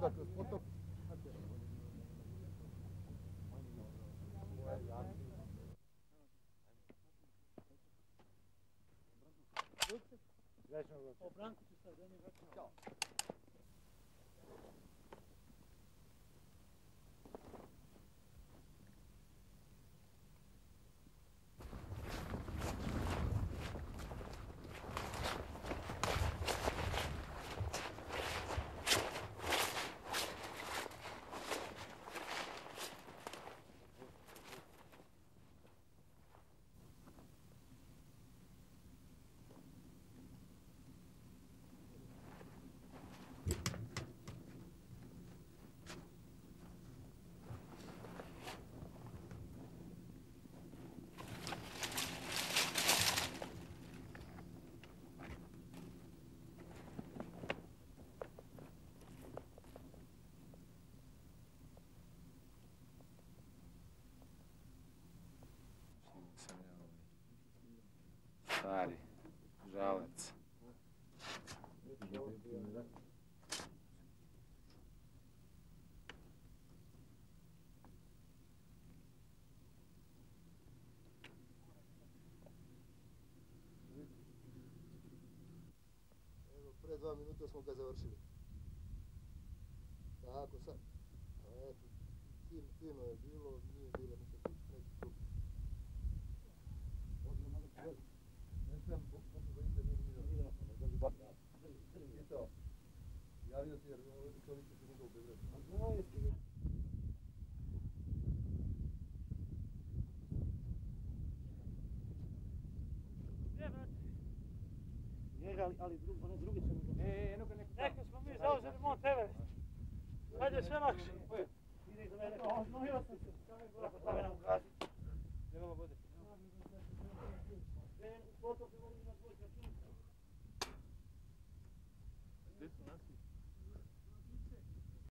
音楽、ポッド O branco de Sardana e vai Stari, žalac. Evo, pre dva minuta smo ga završili. Tako sad. Eto, fino je bilo, nije bilo ništa. Ne znam, nije vidio. I to. Javio se jer čovjek se njega u A znao je s? Njega, ali, ali drugi, onaj drugi se ne E, eno ga neko Neko smo mi zauzeli Mont Everest. Hajde sve lakše.